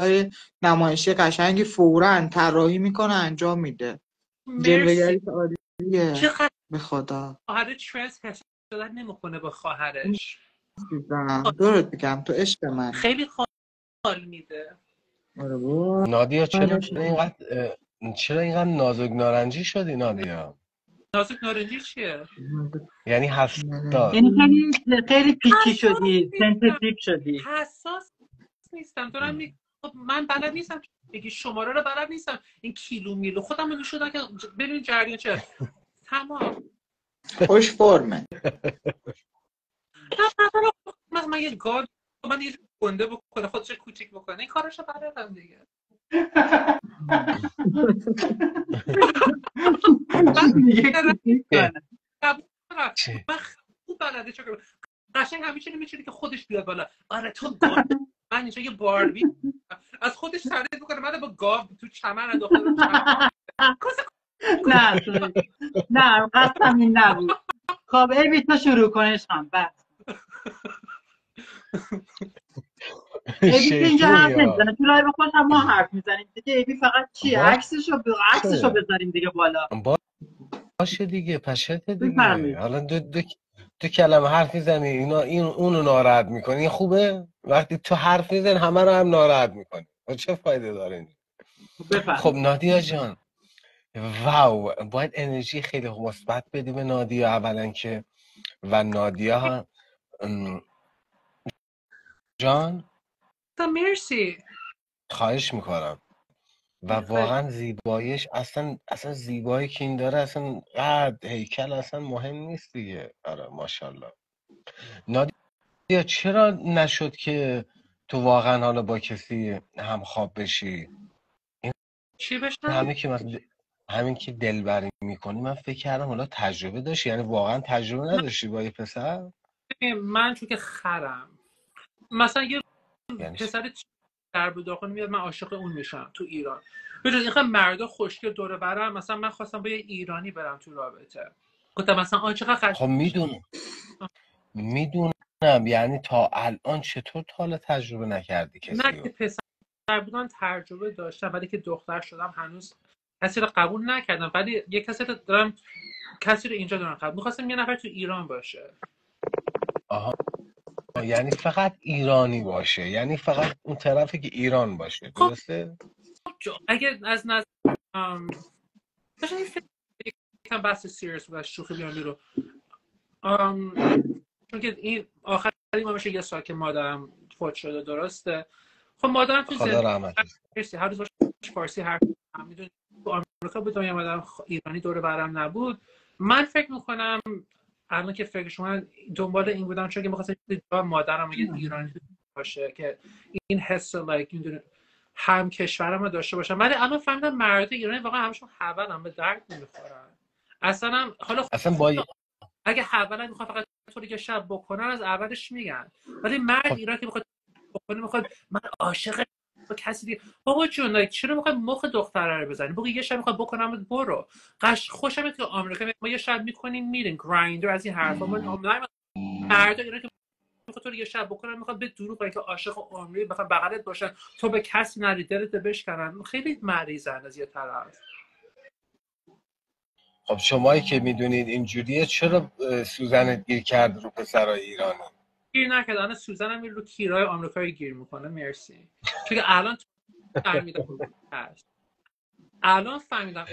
های نمایشی قشنگی فورا طراحی می‌کنه انجام میده. جلوگری عالیه. چقدر به خدا. ترنس حسادت نمی‌کنه با خواهرش. دورت بگم تو عشق من خیلی حال میده. آره بابا. نادیا چرا آره. چرا اینقدر چرا اینقدر نازک نارنجی شدی نادیا؟ نازک نارنجی چیه؟ یعنی حساس یعنی خیلی خیلی پیکی حساس شدی سنسیتیو شدی. حساس نیستم. دارم می... من بلد نیستم بگی شماره رو بلد نیستم. این کیلو میلو. خودم رو شدم که ببین جریان چه. تمام. خوش فرمه. من من یه گاد من یه گنده بکنه خودش کوچیک بکنه. این کارش رو بلدم دیگه؟ من خوب بلده چه کنم قشنگ همیشه نمیشه که خودش بیاد بالا. آره تو گاد من اینجا یه باربی از خودش تعریف می‌کنه من با گاو تو چمن چمن نه نه قصدم این نبود. خب ایبی تو شروع کنش هم بس. ایبی اینجا حرف. نمی‌زنه. تو لایو خودش هم ما حرف می‌زنیم دیگه. ایبی فقط با- عکسشو ب- عکسشو بذاریم دیگه بالا. با- باشه دیگه پشت دیگه. حالا دو, دو, دو کلمه حرف می‌زنی اینا این اونو ناراحت می‌کنی. این خوبه؟ وقتی تو حرف می‌زنی همه رو هم ناراحت می‌کنی. چه فایده داره خب نادیا جان واو باید انرژی خیلی مثبت بدی به نادیا. اولا که و نادیا هم ام، جان؟ مرسی. خواهش می‌کنم. و واقعا زیباییش اصلا اصلا زیبایی که این داره اصلا قد هیکل اصلا مهم نیست دیگه. آره ماشاءالله. نادیا چرا نشد که تو واقعا حالا با کسی همخواب بشی؟ چی بشم همین که مثلا همین که دلبری می‌کنی من فکر کردم حالا تجربه داشتی یعنی واقعا تجربه نداشتی با یه پسر؟ من چون که خرم. مثلا یه یعنی؟ پسر در به داخل میاد من عاشق اون میشم تو ایران. بجز اینقدر مردا خوشگل دور برم مثلا من خواستم با یه ایرانی برم تو رابطه. گفتم مثلا آن چقدر قشنگ. خب می‌دونم. می‌دونم. یعنی تا الان چطور تا حالا تجربه نکردی نه کسی که رو پسر بودن تجربه داشتم ولی که دختر شدم هنوز کسی رو قبول نکردم. ولی یه کسی رو دارم کسی رو اینجا دارم قبول. می‌خواستم یه نفر تو ایران باشه. آها. یعنی فقط ایرانی باشه یعنی فقط اون طرفی که ایران باشه خب. درسته؟ جو- اگه از نظر یکم بحث سیریس از شوخی بیان بیرون ام، چون که این آخری ما میشه یه سال که مادرم فوت شده درسته؟ خب مادرم تو زندگی هر روز فارسی حرف می‌زنم. می‌دونی تو آمریکا بود مادرم ایرانی دور برم نبود. من فکر می‌کنم الان که فکر شما دنبال این بودم چون که می‌خواستم جا مادرم یه ایرانی باشه که این حس لایک می‌دونه هم کشورم رو داشته باشم. ولی الان فهمیدم مرد ایرانی واقعا همشون حولم به درد نمی‌خورن. اصلا هم حالا اصلا با اگه حولا می‌خواد فقط طوری که شب بکنن از اولش میگن. ولی مرد خب. ایران که می‌خواد بکنه می‌خواد من عاشق با کسی دیگه. بابا جون چرا می‌خوای مخ دختره رو بزنی؟ بگو یه شب می‌خواد بکنم برو. قش خوشم که آمریکا ما یه شب می‌کنیم میریم. گرایندر از این حرفا. ما نه مرد ایران که می‌خواد تو یه شب بکنن می‌خواد به دروغ که عاشق عمری بخواد بغلت باشن تو به کسی نری دلت بشکنن خیلی مریضن از یه طرف. خب شمایی که می‌دونید اینجوریه چرا سوزنت گیر کرد رو پسرای ایرانی گیر نکرد. الان سوزن هم رو کیرای آمریکایی گیر می‌کنه. مرسی. چون الان فهمیدم الان فهمیدم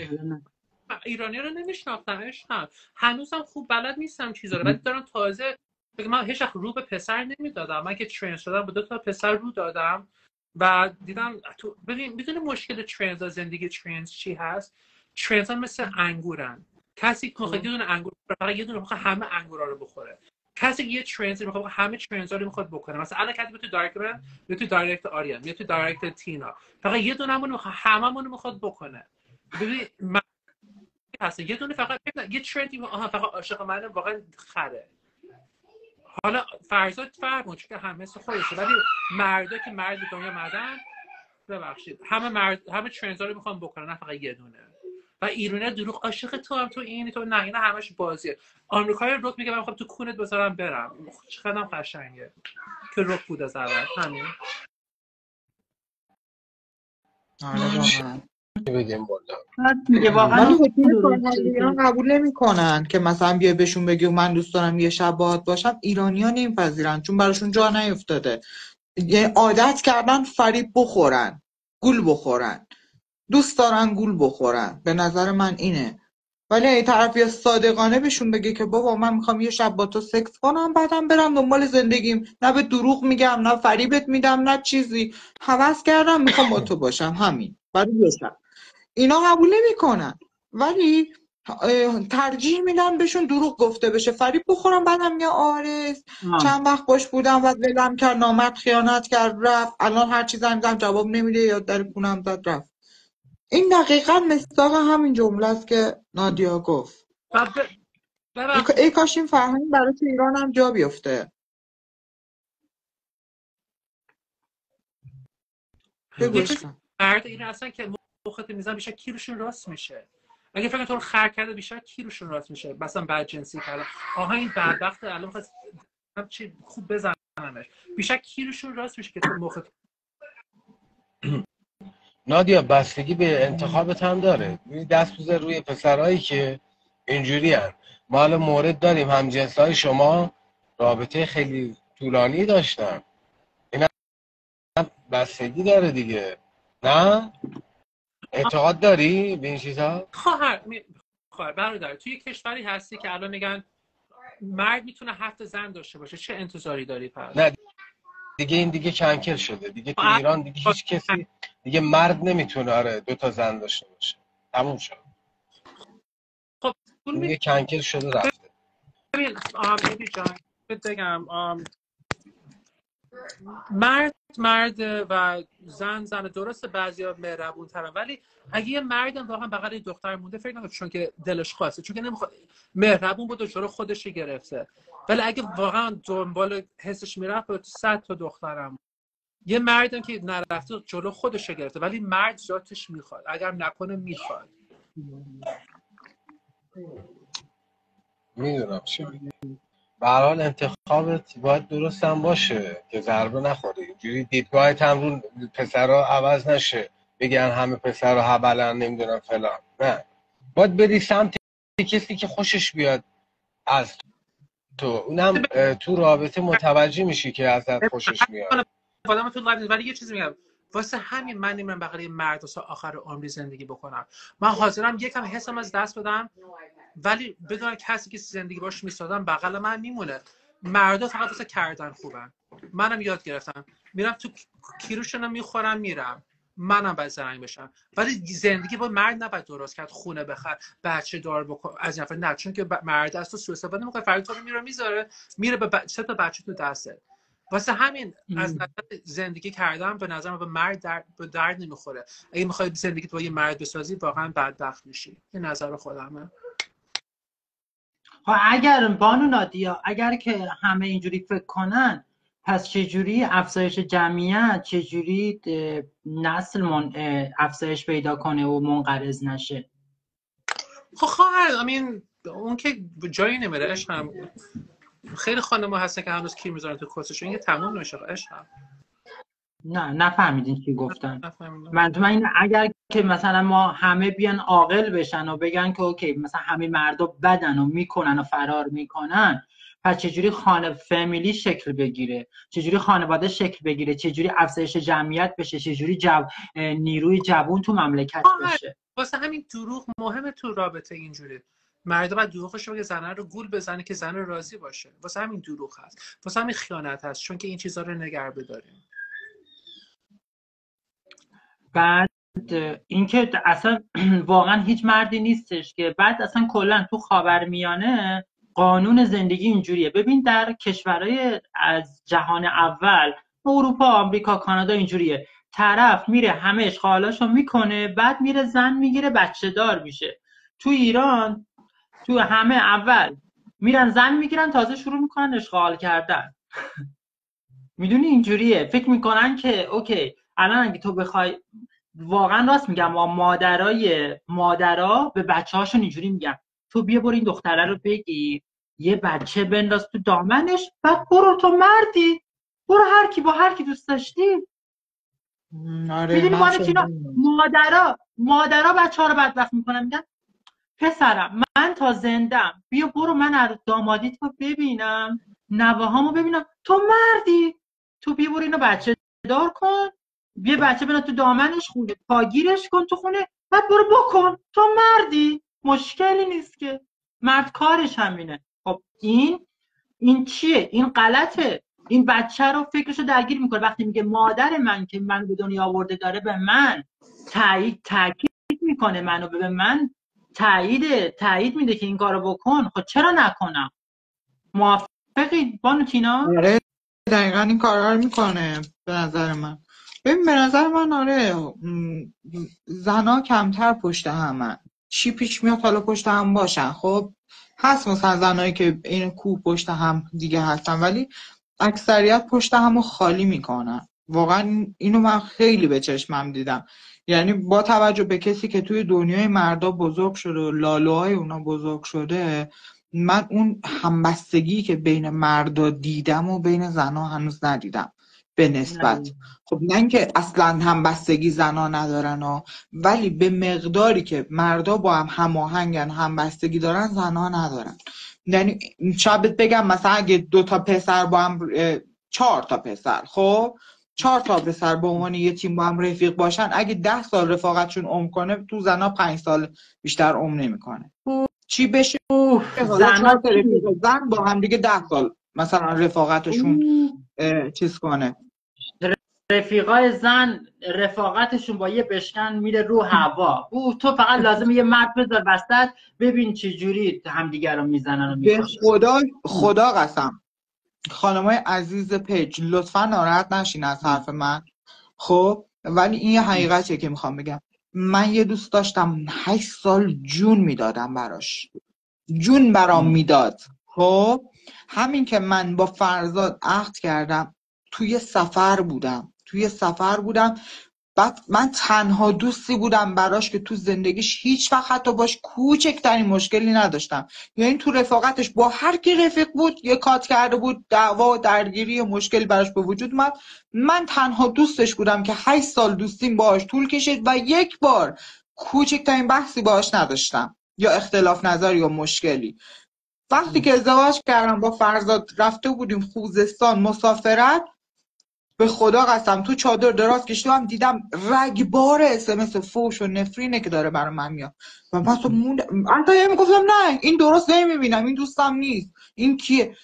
ایرانی رو نمیشناختم عشقم هنوزم خوب بلد نیستم چیزا رو. ولی دارم تازه من هیچ رو به پسر نمی‌دادم. من که trans شدم به دو تا پسر رو دادم و دیدم تو ببین می‌دونی مشکل trans زندگی ترنس چی هست؟ trans ها مثل انگورن. کسی که می‌خواد یه دونه انگور فقط یه دونه می‌خواد همه انگورا رو بخوره. کسی یه trans می‌خواد همه trans رو می‌خواد بکنه. مثلا الان کسی تو direct من یا تو direct آریان یا تو direct تینا. فقط یه دونه می‌خواد هممون می‌خواد بکنه. ببین من یه دونه فقط یه ترندی آها فقط عاشق منه واقعا خره. حالا فرزاد فرق چون که همه خودشه. ولی مردا که مرد دنیا مردن ببخشید همه مرد همه ترندز رو می‌خوان بکنن نه فقط یه دونه. و ایرانی دروغ عاشق تو هم تو اینی تو نه اینا همش بازیه. آمریکایی رک میگه من می‌خوام تو کونت بذارم برم. چقدر قشنگه. که رک بود از اول همین. آره واقعا. بالا. بعد میگه واقعا قبول نمی‌کنن که مثلا بیای بهشون بگی من دوست دارم یه شب باهات باشم. ایرانی ها نمیپذیرن چون براشون جا نیفتاده. یه عادت کردن فریب بخورن. گول بخورن. دوست دارن گول بخورن. به نظر من اینه. ولی اگه طرف یه صادقانه بهشون بگه که بابا من می‌خوام یه شب با تو سکس کنم بعدم برم دنبال زندگیم. نه به دروغ میگم نه فریبت میدم نه چیزی. هوس کردم می‌خوام با تو باشم. همین. برای یه شب. اینا قبول نمی‌کنن. ولی ترجیح میدن بهشون دروغ گفته بشه. فریب بخورم بعدم میگن آره. چند وقت باش بودم و ولم کرد نامرد خیانت کرد رفت. الان هر چی زنگ می‌زنم جواب نمیده یا در کونم زد رفت. این دقیقا مصداق همین جمله است که نادیا گفت. و ب- ای, ببخشید ای کاش این فرهنگ برای تو ایران هم جا بیفته. بگو. مرد این اصلا که مخت میزن بیشتر کیروشون راست میشه. اگه فکر تو رو خر کرده بیشتر کیروشون راست میشه. مثلا بعد جنسی کردن آها این بدبخت الان می‌خواد هم چی خوب بزنمش بیشتر کیروشون راست میشه که تو مخت نادیا بستگی به انتخابت هم داره. ببین دست بذار روی پسرهایی که اینجوری هن. ما حالا مورد داریم. همجنس های شما رابطه خیلی طولانی داشتن. این هم بستگی داره دیگه. نه؟ اعتقاد داری به این چیزها خواهر می... خواهر برادر توی کشوری هستی که الان میگن مرد می‌تونه هفت زن داشته باشه. چه انتظاری داری پس؟ نه دیگه این دیگه کنکل شده. دیگه تو ایران دیگه هیچ کسی دیگه مرد نمی‌تونه آره دو تا زن داشته باشه. تموم شد. خب دیگه کنکل شده رفته. ببین آم، جان بگم آم، مرد مرد و زن زن درسته بعضی ها مهربون ترن. ولی اگه یه مردم واقعا بغل دختر مونده فکر نکنم چون که دلش خواسته. چون که نمی‌خواد مهربون بود و جلو خودش گرفته. ولی اگه واقعا دنبال حسش می‌رفت به صد تا دخترم. یه مردم که نرفته جلو خودش گرفته. ولی مرد ذاتش می‌خواد. اگر نکنه می‌خواد. می‌دونم چی میگی به هر حال انتخابت باید درست هم باشه که ضربه نخوره. اینجوری دیدگاهت هم رو پسرها عوض نشه. بگن همه پسرها هبلن نمی‌دونم فلان. نه. باید بری سمت کسی که خوشش بیاد از تو. اونم تو رابطه متوجه میشی که ازت خوشش میاد. آدم تو. ولی یه چیزی میگم. واسه همین من نمیرم بغل یه مرد واسه آخر عمری زندگی بکنم من حاضرم یکم حسم از دست بدم ولی بدون کسی که زندگی باش می‌سازم بغل من میمونه. مردا فقط واسه کردن خوبن. منم یاد گرفتم. میرم تو کیروشون می‌خورم میرم. منم باید زرنگ بشم. ولی زندگی با مرد نباید درست کرد. خونه بخر بچه دار بکن. از این. نه چون که مرد از تو سوء استفاده می‌کنه. فردا تو میره می‌ذاره. میره به ب... سه تا بچه تو دسته واسه همین از نظر زندگی کردن به نظر به مرد درد به درد نمی‌خوره. اگه می‌خوای زندگی با یه مرد بسازی واقعا بدبخت میشی. این نظر خودمه. خب اگر بانو نادیا اگر که همه اینجوری فکر کنن پس چجوری افزایش جمعیت چجوری نسل من افزایش پیدا کنه و منقرض نشه؟ خب خواهر امین اون که جایی نمیره عشقم. خیلی خانم هستن که هنوز کیر می‌ذارن تو کسشون این تموم نمیشه عشقم نه نفهمیدین چی گفتم. منظور من اینه اگر که مثلا ما همه بیان عاقل بشن و بگن که اوکی مثلا همه مردا بدن و می‌کنن و فرار می‌کنن پس چجوری خانه فامیلی شکل بگیره؟ چجوری خانواده شکل بگیره؟ چجوری افزایش جمعیت بشه؟ چجوری جو... نیروی جوون تو مملکت بشه؟ واسه همین دروغ مهمه تو رابطه اینجوری مردا باید دروغش رو بگه زنه رو گول بزنه که زن راضی باشه. واسه همین دروغ هست. واسه همین خیانت هست چون که این چیزا رو نگر بداریم بعد اینکه اصلا واقعا هیچ مردی نیستش که بعد اصلا کلا تو خاورمیانه قانون زندگی اینجوریه. ببین در کشورهای از جهان اول اروپا آمریکا کانادا اینجوریه. طرف میره همه اشغالاشو می‌کنه بعد میره زن می‌گیره بچه دار میشه. تو ایران تو همه اول میرن زن می‌گیرن تازه شروع می‌کنن اشغال کردن. می‌دونی اینجوریه. فکر می‌کنن که اوکی الان اگه تو بخوای واقعا راست میگم ما مادرای مادرها به بچه هاشون اینجوری میگن. تو بیا برو این دختره رو بگیر یه بچه بنداز تو دامنش بعد برو تو مردی. برو هر کی با هر کی دوست داشتی. آره می‌دونی. مادرها مادرها بچه ها رو بدبخت می‌کنن میگن پسرم من تا زندم. بیا برو من از دامادیت رو ببینم. نواهامو ببینم. تو مردی. تو بیا برو اینو بچه دار کن. بیا بچه بنا تو دامنش خونه. پاگیرش کن تو خونه. بعد برو بکن. تو مردی. مشکلی نیست که. مرد کارش همینه. خب این این چیه؟ این غلطه. این بچه رو فکرشو درگیر می‌کنه. وقتی میگه مادر من که من به دنیا آورده داره به من تایید تاکید می‌کنه منو. به من تایید تایید میده که این کارو بکن. خب چرا نکنم؟ موافقی بانو تینا آره دقیقا این کارا رو می‌کنه به نظر من. ببین به نظر من آره زنا کمتر پشت همن چی پیش میاد حالا پشت هم باشن؟ خب هست مثلا زنایی که این کوه پشت هم دیگه هستن ولی اکثریت پشت همو خالی می‌کنن. واقعا اینو من خیلی به چشمم دیدم. یعنی با توجه به کسی که توی دنیای مردا بزرگ شده و لالوهای اونا بزرگ شده من اون همبستگی که بین مردا دیدم و بین زنها هنوز ندیدم به نسبت. خب نه اینکه اصلا همبستگی زنا ندارن ها ولی به مقداری که مردا با هم هماهنگن همبستگی دارن زنها ندارن. یعنی شاید بگم مثلا اگه دو تا پسر با هم چهار تا پسر خب؟ چهار تا پسر به عنوان یه تیم با هم رفیق باشن اگه ده سال رفاقتشون عمر کنه تو زنا پنج سال بیشتر عمر نمی‌کنه. چی بشه؟ رفیق زن با هم دیگه ده سال مثلا رفاقتشون چیز کنه. رفیقای زن رفاقتشون با یه بشکن میره رو هوا. او تو فقط لازم یه مرد بذار وسط ببین چه جوری همدیگه رو می‌زنن و به خدا خدا قسم. خانمای عزیز پیج لطفا ناراحت نشین از حرف من. خب ولی این یه حقیقتیه که می‌خوام بگم. من یه دوست داشتم هشت سال جون می‌دادم براش. جون برام می‌داد. خب همین که من با فرزاد عقد کردم توی سفر بودم. توی سفر بودم. بعد من تنها دوستی بودم براش که تو زندگیش هیچ وقت حتی باش کوچکترین مشکلی نداشتم. یعنی تو رفاقتش با هر کی رفیق بود یه کات کرده بود دعوا و درگیری و مشکلی براش به وجود اومد. من تنها دوستش بودم که هشت سال دوستیم باهاش طول کشید و یک بار کوچکترین بحثی باهاش نداشتم. یا اختلاف نظر یا مشکلی. وقتی که ازدواج کردم با فرزاد رفته بودیم خوزستان مسافرت. به خدا قسم تو چادر دراز کشیدم دیدم رگبار اسمس فوش و نفرینه که داره برای من میاد. و اصلا موندم حتی می‌گفتم نه این درست نمی‌بینم این دوستم نیست. این کیه؟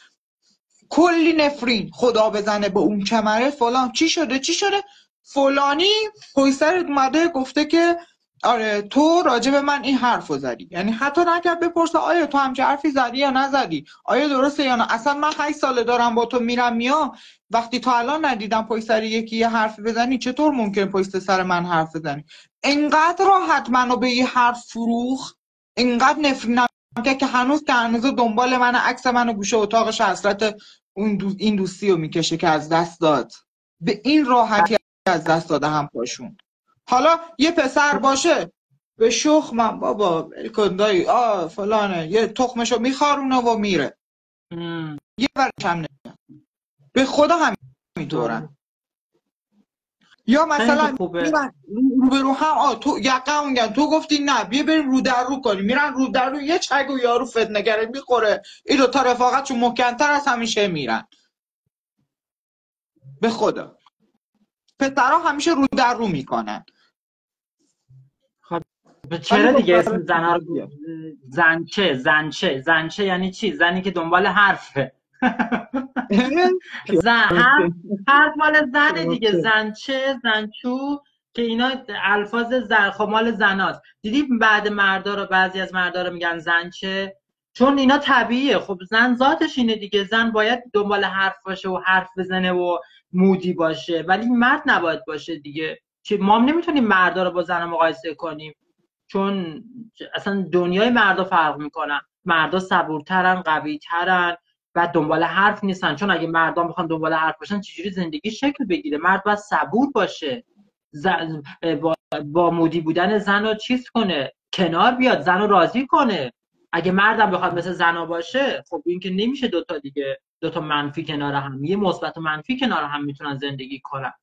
کلی نفرین. خدا بزنه به اون کمره فلان. چی شده؟ چی شده؟ فلانی پشت سرت اومده گفته که آره تو راجع به من این حرف زدی. یعنی حتی نکرد بپرسه آیا تو همچه حرفی زدی یا نزدی. آیا درسته یا نه؟ اصلا من هشت ساله دارم با تو میرم میام وقتی تا الان ندیدم سر یکی یه حرفی بزنی چطور ممکن پشت سر من حرف بزنی؟ انقدر راحت منو به یه حرف فروخ انقدر نفرینم که هنوز که هنوز دنبال من عکس منو گوشه اتاقش حسرت اون دو این دوستی رو می‌کشه که از دست داد. به این راحتی از دست داده هم پاشون. حالا یه پسر باشه. به شخ من بابا ول کن دایی آه فلانه. یه تخمشو میخارونه و میره. ام. یه ورش هم نمیاد. به خدا همینطورن. یا مثلا رو به رو هم آه تو یقه میگن تو گفتی نه بیا بریم رو در رو کنیم. میرن رو در رو یه چگ و یارو فتنگره می‌خوره. این دوتا رفاقتشون محکمتر از همیشه میرن. به خدا. پسرها همیشه رو در رو می‌کنن. چرا دیگه دخترها اسم زنا رو. زنچه زنچه زنچه یعنی چی؟ زنی که دنبال حرفه. زن حرف مال زنه دیگه. زنچه زنچو که اینا الفاظ زن خب مال زناست. دیدی بعد مردا رو بعضی از مردا رو میگن زنچه؟ چون اینا طبیعیه. خب زن ذاتش اینه دیگه. زن باید دنبال حرف باشه و حرف بزنه و مودی باشه. ولی مرد نباید باشه دیگه. ما هم نمی‌تونیم مردا رو با زن مقایسه کنیم. چون اصلا دنیای مردا فرق می‌کنن. مردا صبورترن قویترن و دنبال حرف نیستن. چون اگه مردا می‌خوان دنبال حرف باشن چجوری زندگی شکل بگیره؟ مرد باید صبور باشه. زن با, با مودی بودن زن رو چیز کنه؟ کنار بیاد زن رو راضی کنه. اگه مردم بخواد مثل زنا باشه خب این که نمیشه دوتا دیگه دوتا منفی کنار هم. یه مثبت و منفی کنار هم می‌تونن زندگی کنن.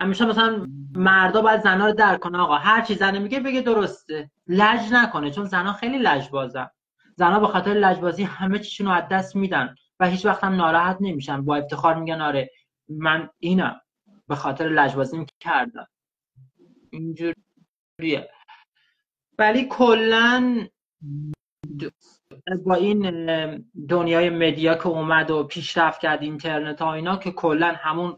همیشه مثلا مردا باید زنا رو درک کنه آقا هر چی زنه میگه بگه درسته. لج نکنه چون زنا خیلی لجبازن. زنا به خاطر لجبازی همه چیشون رو از دست میدن و هیچ وقت هم ناراحت نمیشن. با افتخار میگن آره من اینم. به خاطر لجبازی کردم اینجوریه. ولی کلا با این دنیای مدیا که اومد و پیشرفت کرد اینترنت ها اینا که کلا همون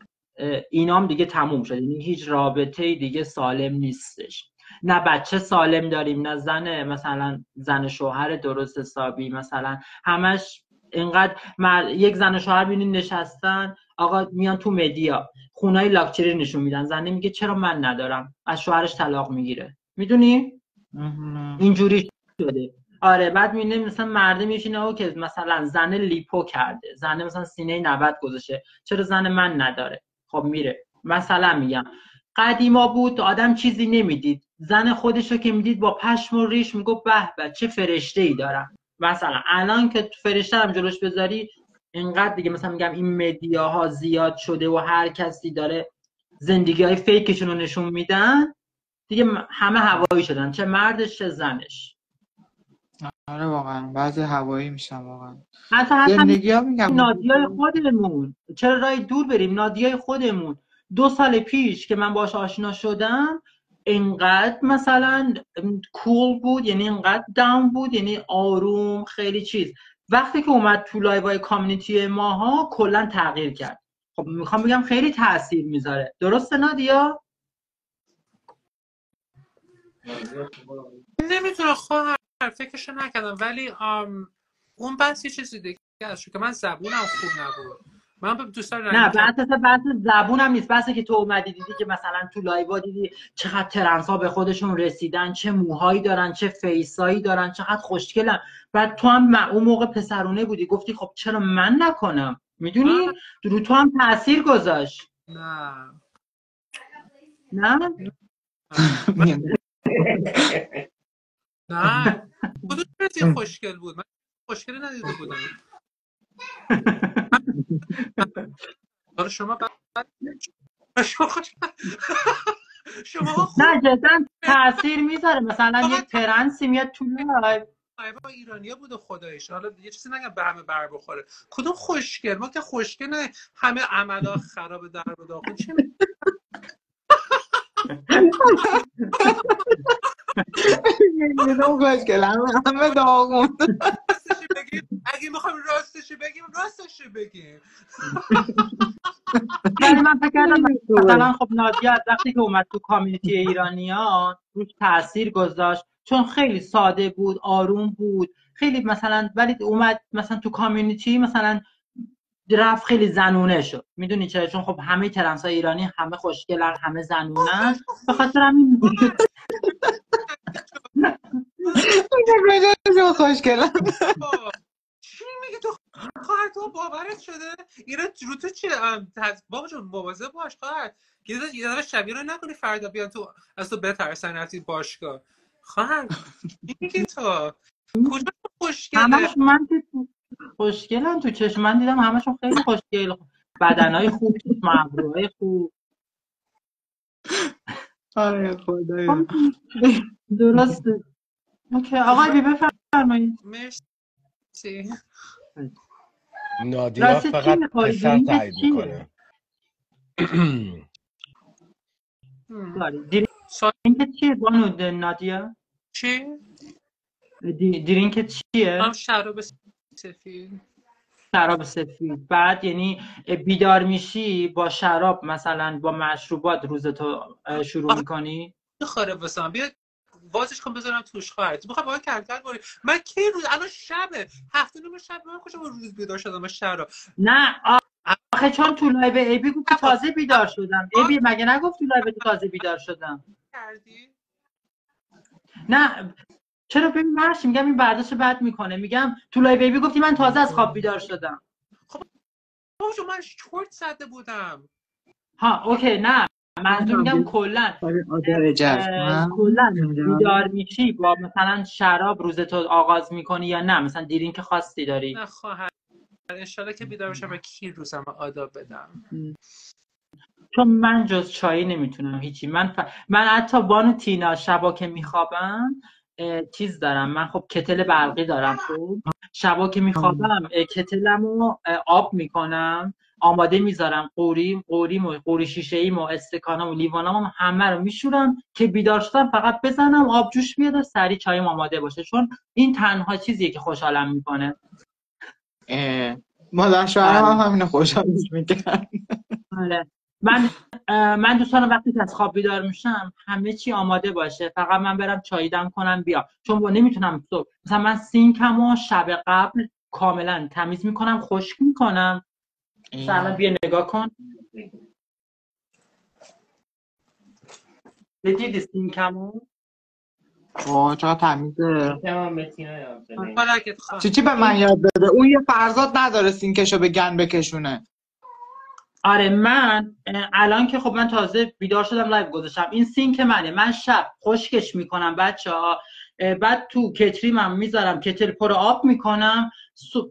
اینام دیگه تموم شد. یعنی هیچ رابطه دیگه سالم نیستش. نه بچه سالم داریم نه زن مثلا زن شوهر درست حسابی مثلا همش اینقدر یک زن شوهر بینین نشستن آقا میان تو مدیا خونای لاکچری نشون میدن. زنه میگه چرا من ندارم؟ از شوهرش طلاق می‌گیره. می‌دونی؟ اینجوری شده. آره بعد می‌بینه مثلا مرده میشینه او که مثلا زن لیپو کرده. زن مثلا سینه 90 گذاشته. چرا زن من نداره؟ خب میره. مثلا میگم قدیما بود آدم چیزی نمی‌دید. زن خودش رو که می‌دید با پشم و ریش میگو به به چه فرشته ای دارم. مثلا الان که فرشته هم جلوش بذاری اینقدر دیگه مثلا میگم این مدیاها زیاد شده و هر کسی داره زندگی های فیکشون رو نشون میدن دیگه همه هوایی شدن چه مردش چه زنش. آره واقعا. بعضی هوایی میشن واقعا. حتی حتی نادیای خودمون. چرا رای دور بریم؟ نادیای خودمون. دو سال پیش که من باش آشنا شدم اینقدر مثلا کول بود یعنی اینقدر داون بود یعنی آروم خیلی چیز. وقتی که اومد تو لایوهای کامیونیتی ماها کلا تغییر کرد. خب می‌خوام بگم خیلی تاثیر می‌ذاره. درسته نادیا؟ نمی‌تونه خواهر فکرش نکردم ولی اون بحث یه چیزی دیگه است که من زبونم خوب نبود. من دوست دارم نه بحث بحث زبونم نیست. بحثی که تو اومدی دیدی که مثلا تو لایوا دیدی چقدر ترنس ها به خودشون رسیدن چه موهایی دارن چه فیسایی دارن چقدر خوشگلن. بعد تو هم اون موقع پسرونه بودی گفتی خب چرا من نکنم؟ می‌دونی؟ رو تو هم تاثیر گذاشت. نه؟ نه. نه. کدوم خوشگل بود؟ من خوشگل ندیده بودم. آره شما بعد شما نه جدا تاثیر می‌ذاره. مثلا یه trans ی میاد تو live ایرانیا بود خدایش حالا یه چیزی نگم به همه بر بخوره. کدوم خوشگل؟ ما که خوشگل همه عملا خراب در و داخل. چی می‌دونم خوشگل همه داغون. اگه می‌خوایم راستش بگیم راستش بگیم. ولی من فکر کردم مثلا خب نادیا وقتی که اومد تو کامیونیتی ایرانیان روش تاثیر گذاشت. چون خیلی ساده بود آروم بود. خیلی مثلا ولی اومد مثلا تو کامیونیتی مثلا رفت خیلی زنونه شد. می‌دونی چرا؟ چون خب همه ترنس های ایرانی همه خوشگلن همه زنونن. به خاطر همین خوشگلن چی میگه تو خواهر تو باورت شده؟ اینا رو تو چی؟ بابا جون مواظب باش خواهر. یه دفعه شبیه رو نکنی فردا بیان تو از تو بترسن رفتی باشگاه. خواهر میگه تو؟ کجا خوشگله؟ من خوشگلن تو چشم. من دیدم همشون خیلی خوشگل بدنهای خوب مبروهای خوب. آره. خدایا. درسته. اوکی آقای بی بفرمایید. مرسی. نادیا فقط پسر تایید می‌کنه. درینک چیه بانو نادیا؟ چی؟ درینک چیه؟ هم شراب سفید. شراب سفید. بعد یعنی بیدار میشی با شراب مثلا با مشروبات روزتو شروع می‌کنی؟ خاره بسام بیا واسش کن بذارم توش خواهر. تو بخواه باید کرد کرد من کی روز الان شبه. هفته نوم شب من کجا روز بیدار شدم شراب؟ نه آخه چون تو لایو ای بی گفت تازه بیدار شدم. ای بی مگه نگفت تو لایو تازه بیدار شدم؟ کردی؟ نه چرا ببین مرسی میگم این برداشت بد می‌کنه. میگم تو live baby گفتی من تازه از خواب بیدار شدم. خب من چرت زده بودم. ها okay نه منظور میگم کلا آره، کلا بیدار میشی با مثلا شراب روزتو آغاز می‌کنی یا نه؟ مثلا دیرین که خواستی داری. نه خواهر انشالله که بیدار بشم که روزم ادامه بدم. چون من جز چایی نمی‌تونم هیچی. من ف... من حتی بانو تینا شبا که میخوابم چیز دارم. من خب کتل برقی دارم خب شبا که میخوابم کتلمو آب می‌کنم آماده می‌ذارم. قوری قوریم و قوری شیشه ایم و استکانم و لیوانم همه رو میشورم که بیدار شدم فقط بزنم آب جوش بیاد و سری چایم آماده باشه. چون این تنها چیزیه که خوشحالم می‌کنه. مادر شوهرم هم همین خوشحالش می‌کنم آره. من من دوستان وقتی که از خواب بیدار میشم همه چی آماده باشه. فقط من برم چای دم کنم بیا چون با نمی‌تونم صبح مثلا من سینکم و شب قبل کاملا تمیز می‌کنم خشک می‌کنم. مثلا بیا نگاه کن. دیدی سینکمو آه چقدر تمیزه. چی چی به من یاد بده اون یه فرزاد نداره سینکشو به گن بکشونه. آره من الان که خب من تازه بیدار شدم live گذاشتم. این سینک منه. من شب خشکش می‌کنم بچه ها بعد تو کتریمم می‌ذارم کتل پر آب می‌کنم.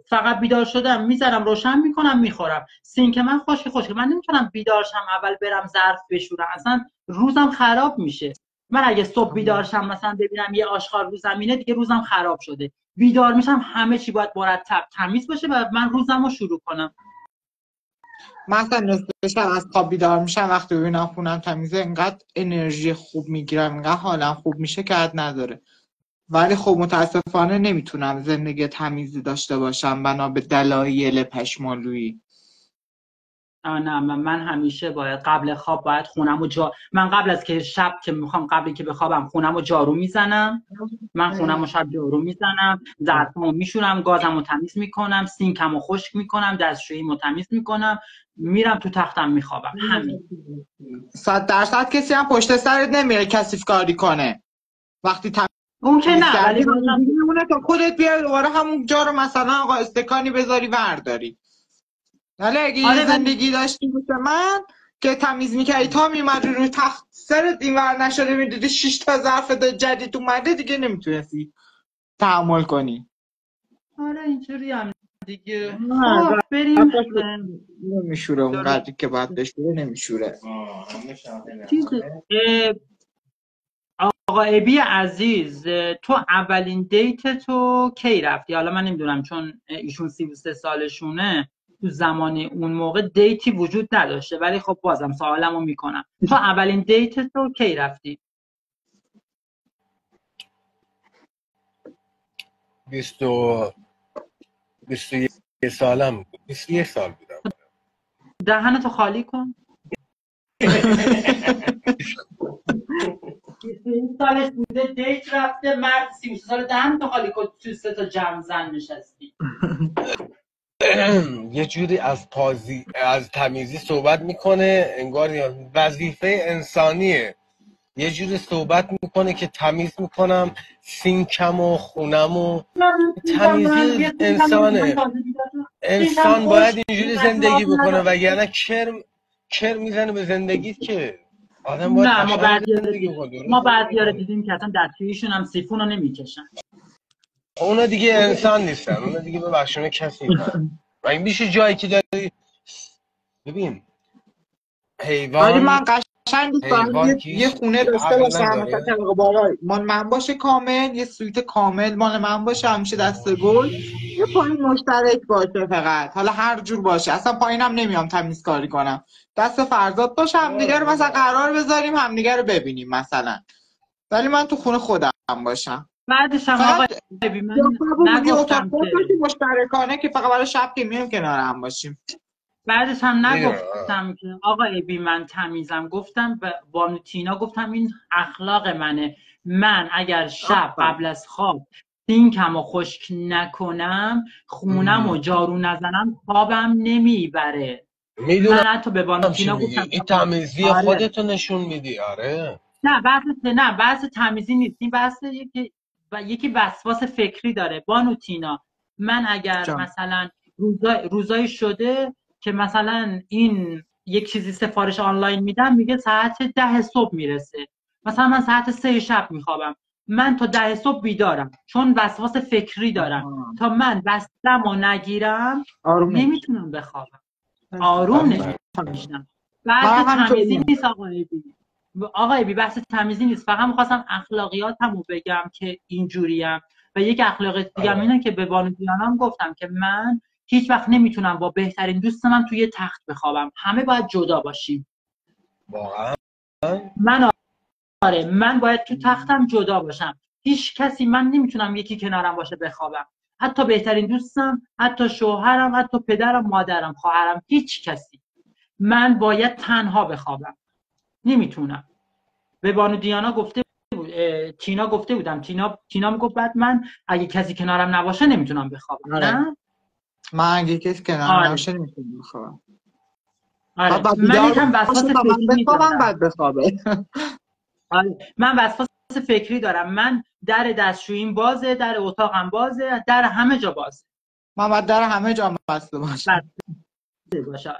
فقط بیدار شدم می‌ذارم روشن می‌کنم می‌خورم. سینک من خشک خشک. من نمی‌تونم بیدار شم اول برم ظرف بشورم. اصلا روزم خراب میشه. من اگه صبح بیدار شم مثلا ببینم یه آشغال رو زمینه دیگه روزم خراب شده. بیدار میشم همه چی باید مرتب تمیز باشه و من روزم رو شروع کنم. مثلا نصف از خواب بیدار میشم وقتی ببینم خونم تمیزه انقدر انرژی خوب می‌گیرم انقدر حالم خوب میشه که حد نداره. ولی خب متاسفانه نمی‌تونم زندگی تمیزی داشته باشم بنا به دلایل پشمالویی. نه من, من همیشه باید قبل خواب باید خونم و جا من قبل از که شب که می‌خوام قبلی که بخوابم خونم و جارو می‌زنم. من خونم و شب جارو می‌زنم. ظرفمو میشورم گازمو تمیز می‌کنم سینکمو خشک می‌کنم دستشوییمو تمیز می‌کنم. میرم تو تختم میخوابم. همین. صد درصد کسی هم پشت سرت نمیره کسیف کاری کنه. وقتی اون که نه ولی تا خودت بیای دوباره همون جا رو مثلا آقا استکانی بذاری ورداری. ولی اگه آره زندگی داشتی مثل من که تمیز می‌کردی تا میمد روی تخت سرت این ور نشده می‌دیدی شش تا ظرف جدید اومده دیگه نمی‌تونستی تحمل کنی. آره اینجوری هم دیگه. خب بریم. نمیشوره اونقدری که باید بشوره نمیشوره. آقا ابی عزیز تو اولین دیت تو کی رفتی؟ حالا من نمی‌دونم چون ایشون 33 سالشونه. تو زمان اون موقع دیتی وجود نداشته. ولی خب بازم سوالمو می‌کنم. تو اولین دیت تو کی رفتی؟ بیست و بیست و یک سالم بیست و یک سال بودم. دهنتو خالی کن. این سالش بوده دیت رفته مرد سی سال دهنتو خالی کن. تو سه تا جمع زن نشستی. یه جوری از تازی از تمیزی صحبت می‌کنه انگار وظیفه انسانیه. یه جوری صحبت می‌کنه که تمیز می‌کنم سینکم و خونم و تمیزی انسانه. انسان باید اینجوری زندگی بکنه وگرنه کرم کر می‌زنه به زندگیت که آدم باید نه ما بعد ما بعد دیدیم که اصلا دستشوییشون هم سیفون رو نمی‌کشن. اونا دیگه انسان نیستن. اونا دیگه ببخشونه کسی نیستن. و این میشه جایی که داری ببین حیوان من قشنگ دوست یه خونه داشته باشم. مال من باشه کامل یه سویت کامل. مال من باشه همیشه دست گل. یه پایین مشترک باشه فقط. حالا هر جور باشه. اصلا پایینم نمیام تمیز کاری کنم. دست فرزاد باشه همدیگه رو مثلا قرار بذاریم همدیگه رو ببینیم مثلا. ولی من تو خونه خودم باشم. بعدش هم آقا من نگفتم که مشترکانه که فقط برای شب که میام کنار هم باشیم؟ بعدش هم نگفتم که آقا ابی من تمیزم. گفتم بانو تینا گفتم این اخلاق منه. من اگر شب قبل از خواب سینکم و خشک نکنم خونم و جارو نزنم خوابم نمی‌بره. می‌دونم. من حتی به بانو تینا گفتم این تمیزی آره. خودتو نشون میدی. آره. نه بحث نه بحث تمیزی نیست. این بحث یکی و یکی وسواس فکری داره. بانو تینا من اگر جان. مثلا روزای روزایی شده که مثلا این یک چیزی سفارش آنلاین میدم میگه ساعت ده صبح می‌رسه. مثلا من ساعت سه شب میخوابم. من تا ده صبح بیدارم چون وسواس فکری دارم. تا من بستم و نگیرم نمی‌تونم بخوابم. آروم من هم تمیزی. نیست آقای بی. آقای بی بحث تمیزی نیست. فقط می‌خواستم اخلاقیاتمو بگم که اینجوریم. و یک اخلاقیات دیگه آره. اینه که به بانو دیانم گفتم که من هیچ وقت نمی‌تونم با بهترین دوست من توی تخت بخوابم. همه باید جدا باشیم. واقعا؟ من آره من باید تو تختم جدا باشم. هیچ کسی من نمی‌تونم یکی کنارم باشه بخوابم. حتی بهترین دوستم حتی شوهرم حتی پدرم مادرم خواهرم هیچ کسی. من باید تنها بخوابم. نمی‌تونم به بانو دیانا گفته بود تینا گفته بودم تینا تینا می‌گفت بعد من اگه کسی کنارم نباشه نمی‌تونم بخوابم آره. نه من اگه کسی کنار آره. نباشه نمی‌تونم بخوابم آره. بعد من یکم وسواس فکری بخوابم دارم. بعد بخوابه آره. من وسواس فکری دارم من در دستشوییم بازه در اتاقم بازه در همه جا بازه من باید در همه جا بسته باشه باشه.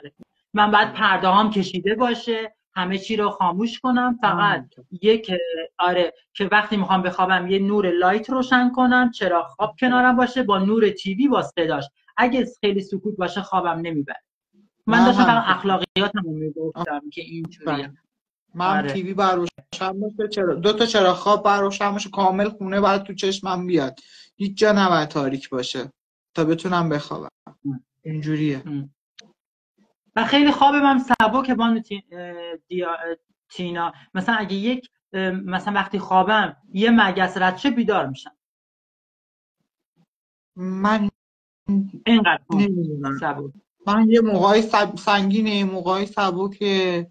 من بعد پرده هام کشیده باشه همه چی رو خاموش کنم. فقط یک آره که وقتی می‌خوام بخوابم یه نور لایت روشن کنم. چراغ خواب کنارم باشه؟ با نور تیوی با صداش. اگه خیلی سکوت باشه خوابم نمی‌بره. من من داشتم. فقط اخلاقیاتم رو می‌گفتم که اینجوریه من آره. تیوی بر روشن باشه. چرا؟ دو تا چراغ خواب بر روشن باشه کامل خونه باید تو چشمم بیاد. هیچ جا نباید تاریک باشه تا بتونم بخوابم. اینجوریه. و خیلی خواب من سبک بانو تینا. مثلا اگه یک مثلا وقتی خوابم یه مگس شه بیدار میشم. من اینقدر سبک. من یه موقعی سب... سنگینه یه موقعی سبکه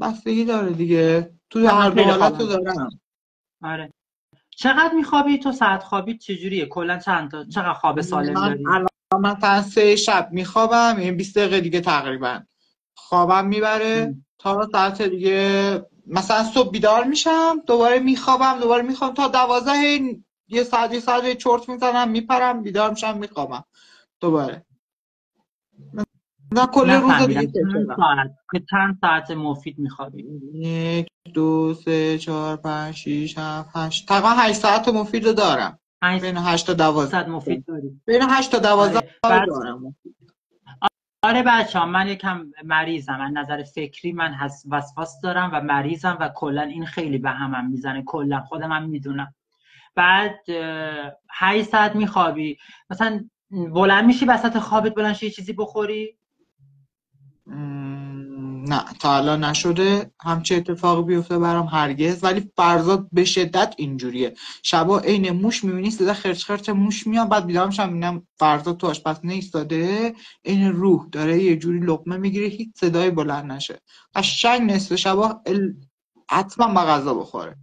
بستگی داره دیگه. تو هر دو حالت رو خوابم. دارم. آره. چقدر میخوابی؟ تو ساعت خوابی چجوریه؟ کلا چند تا چقدر خواب سالم داری؟ الان مثلا سه شب میخوابم این 20 دقیقه دیگه تقریبا خوابم می‌بره. تا ساعت دیگه مثلا صبح بیدار میشم دوباره میخوابم دوباره می‌خوام. تا دوازده یه ساعت یه ساعت چرت می‌زنم میپرم بیدار میشم میخوابم. دوباره. نه کل روز رو دیگه ساعت؟ چند ساعت مفید میخوابی؟ یک دو سه چهار پنج شیش هفت هشت. تقریبا هشت ساعت مفید رو دارم. بین هشت تا دوازده. ساعت مفید داری بین هشت تا دوازده آره. رو بعد دارم. آره بچه ها من یکم مریضم. از نظر فکری من حس- وسواس دارم و مریضم و کلا این خیلی به همم می‌زنه. کلا خودم هم می‌دونم. بعد اه، هشت ساعت میخوابی. مثلا بلند میشی وسط خوابت بلند شی یه چیزی بخوری؟ مم، نه تا الان نشده. همچه اتفاقی بیفته برام هرگز. ولی فرزاد به شدت اینجوریه. شبا عین موش می‌بینی صدا خرچ خرچ موش میاد. بعد بیدار میشم می‌بینم فرزاد تو آشپزخونه ایستاده. عین روح داره یه جوری لقمه می‌گیره. هیچ صدایی بلند نشه. قشنگ نصف شبا ال... حتما با غذا بخوره.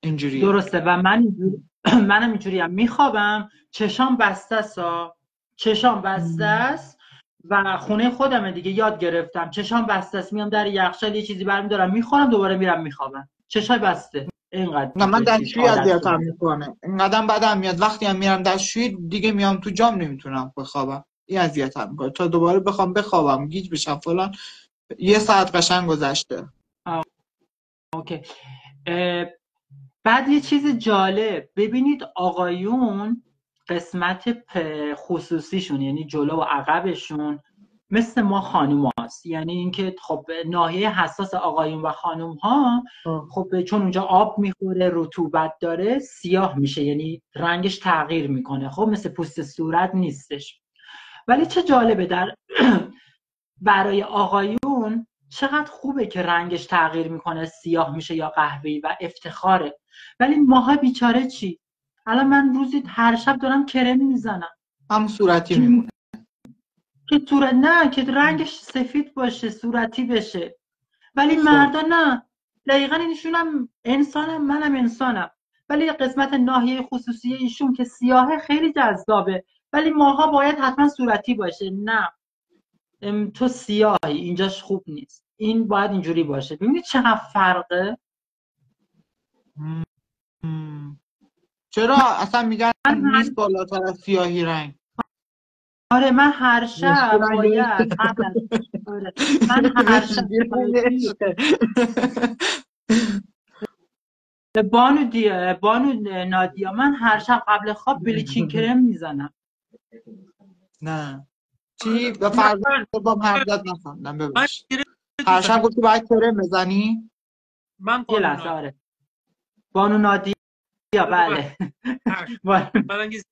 اینجوریه. درسته. و من اینجوری منم اینجوریم میخوابم. چشام بسته ها. چشام بسته است. و خونه خودمه دیگه یاد گرفتم. چشام بسته است میام در یخچال یه چیزی برمیدارم می‌خورم دوباره میرم میخوابم. چشای بسته. اینقدر نه من دستشویی اذیتم شده. می‌کنه اینقدر بدم میاد. وقتی هم میرم دستشویی دیگه میام تو جام نمی‌تونم بخوابم. این اذیتم می‌کنه. تا دوباره بخوام بخوابم. گیج بشم. فلان. یه ساعت قشنگ گذشته. اوکی. اه، بعد یه چیز جالب. ببینید آقایون قسمت خصوصیشون یعنی جلو و عقبشون مثل ما خانوم هاست. یعنی اینکه خب ناحیه حساس آقایون و خانوم ها خب چون اونجا آب می‌خوره رطوبت داره سیاه میشه یعنی رنگش تغییر می‌کنه. خب مثل پوست صورت نیستش. ولی چه جالبه در برای آقایون چقدر خوبه که رنگش تغییر می‌کنه سیاه میشه یا قهوه‌ای و افتخاره. ولی ماها بیچاره چی؟ الان من روزی هر شب دارم کرم می‌زنم. همون صورتی میمونه. که صورت نه که رنگش سفید باشه صورتی بشه. ولی خب. مردا نه. دقیقا اینشونم انسانم منم انسانم. ولی قسمت ناحیه خصوصی ایشون که سیاهه خیلی جذابه. ولی ماها باید حتما صورتی باشه. نه. تو سیاهی. اینجاش خوب نیست. این باید اینجوری باشه. ببینید چقدر فرقه؟ مم. چرا اصلا میگن نیست بالاتر از سیاهی رنگ؟ آره من هر شب باید. از آره. من هر شب بانو دی... بانو نادیا من هر شب قبل خواب بلیچین کرم می‌زنم. نه. چی؟ به فرض با نفهمیدم من ببخش هر شب گفتی باید کرم بزنی؟ من یه لحظه آره. بانو نادیا بله. بانو- برانگیز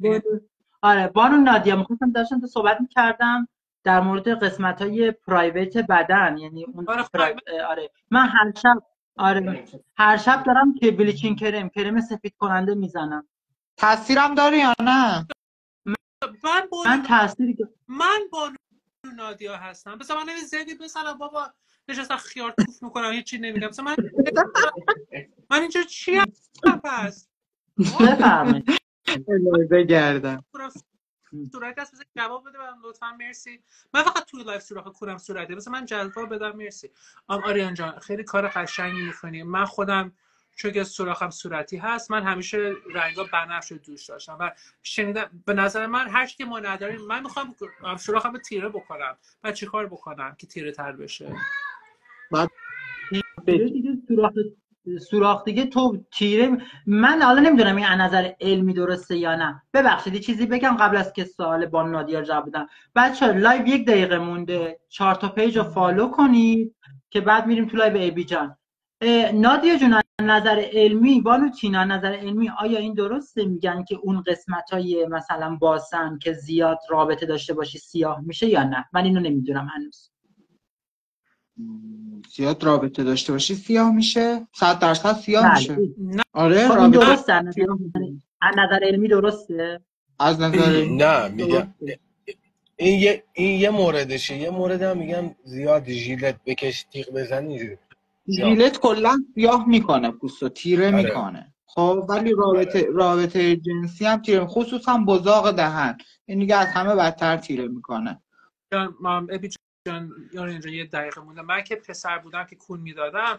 بانو- آره بانو نادیا می‌خواستم داشتم تو صحبت می‌کردم در مورد قسمت های پرایوت بدن یعنی اون آره، پرا- آره. من هر شب آره. هر شب دارم که بلیچین کرم کرم سفید کننده می‌زنم. تاثیرم داره یا نه؟ من من بانو تاثیری که من بانو نادیا هستم. بس من زنگی بزنم بابا. نشستم خیار توف می‌کنم هیچی نمیگم. مثلا من من اینجا چی هم پس بفرمایید. بگردم. صورت هست بذار جواب بده برام لطفا مرسی. من فقط توی لایف سوراخ کورم صورته. بذار من جواب بدم مرسی. ام آریان جان خیلی کار قشنگی می‌کنی. من خودم چون که سوراخم صورتی هست من همیشه رنگا بنفش رو دوست داشتم و شنیدم به نظر من هر چی که ما نداریم من می‌خوام سوراخم رو تیره بکنم. و چیکار بکنم که تیره تر بشه؟ تیره دیگه سوراخ سوراخ دیگه تو تیره من حالا نمی‌دونم این از نظر علمی درسته یا نه. ببخشید یه چیزی بگم قبل از که سوال با نادیا جواب بدم. بچه live یک دقیقه مونده. چهار تا page رو follow کنید که بعد میریم تو live ابی جان. نادیا جون نظر علمی بانو تینا نظر علمی آیا این درسته؟ میگن که اون قسمت های مثلا باسن که زیاد رابطه داشته باشی سیاه میشه یا نه؟ من اینو نمی‌دونم هنوز. زیاد رابطه داشته باشی سیاه میشه صد درصد سیاه بله. میشه. نه. آره خب این رابطه درسته از نظر علمی درسته؟ از نظر نه میگم. این یه این یه موردشه. یه مورد هم میگن زیاد ژیلت بکش تیغ بزنی ژیلت کلا سیاه می‌کنه پوستو تیره آره. می‌کنه. خب ولی رابطه رابطه جنسی هم تیره خصوصا بزاق دهن. این دیگه از همه بدتر تیره می‌کنه. جان یار اینجا یه دقیقه مونده من که پسر بودم که کون می‌دادم